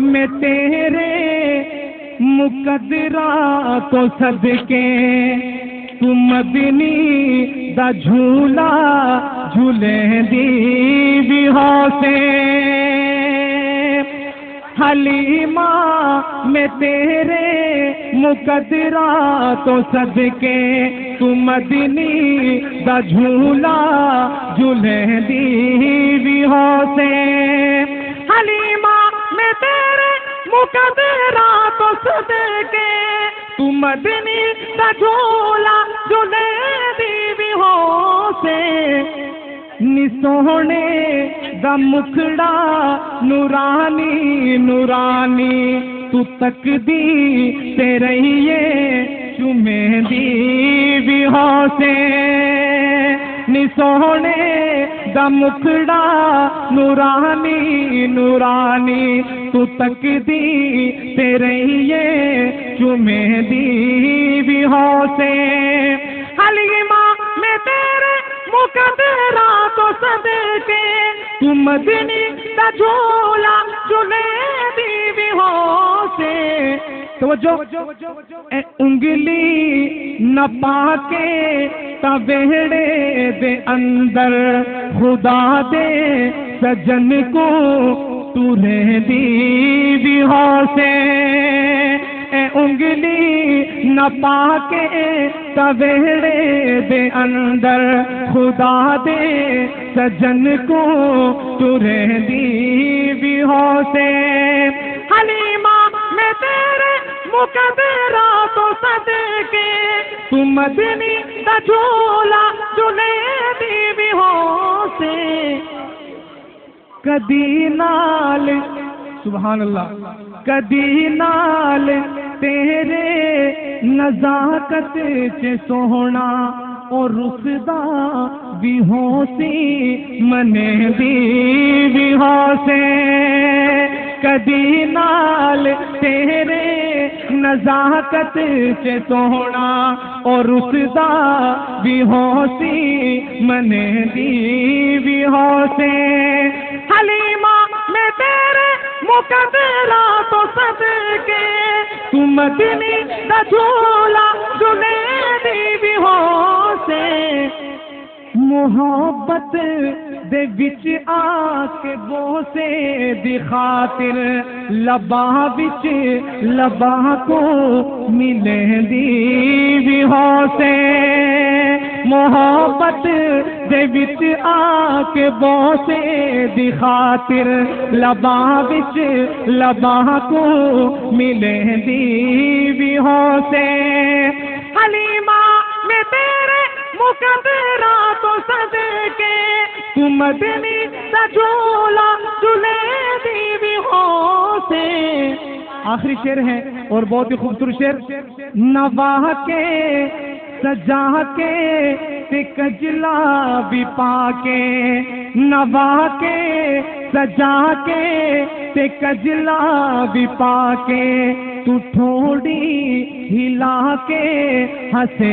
में तेरे मुकदरा तो सदके, तू मदनी दा झूला झूले दी से। हलीमा में तेरे मुकदरा तो सदके, तू मदनी दा झूला झूले दी से। मुकदरा तो सदके तू मदनी दा झूला झूले दी भी से निसोहने दा मुखड़ा, नूरानी नूरानी। तू तक दी ते रहिए, चुमे भी से निसोहने दा मुखड़ा, नूरानी नूरानी, तू तक दी ते रहिए, चुमे दी भी से हलीमा, में तेरे मुकदरा तो सदके, तू मदनी का झोला चुने दी भी हो से तो जो ए उंगली न पाके तबेड़े दे अंदर, खुदा दे सजन को तूने दी भी हो से ए उंगली न पाके तवेड़े दे अंदर, खुदा दे सजन को तुरे दी से मुकदरा तो सदके तू मदनी का झोला झूले दी भी हो से। कदी नाल सुबहान अल्लाह कदी नाल तेरे नजाकत च सोहना और रुसदा भी होसी मने दी भी होसे कदी नाल तेरे नजाकत चे सोहना और रुसदा भी होसी मने दी भी होसे हलीमा में तेरे मुकदरा तो सद के तुम दिनी झूला झूले मोहब्बत दे विच आके बोसे दी खातिर, लबा विच, लबा को मिले दी भी हो मोहब्बत दे विच आके बोसे दी खातिर, लबा विच, लबा को मिले दी भी हो हलीमा, में तेरे मुकदरा सदके तू मदनी सजोला झूले दी भी हो से आखिरी शेर है, और बहुत ही खूबसूरत शेर। नवाह के सजा के कजला भी पाके। नवा के सजा के ते कजला भी पाके। तू थोड़ी हिला के हंसे।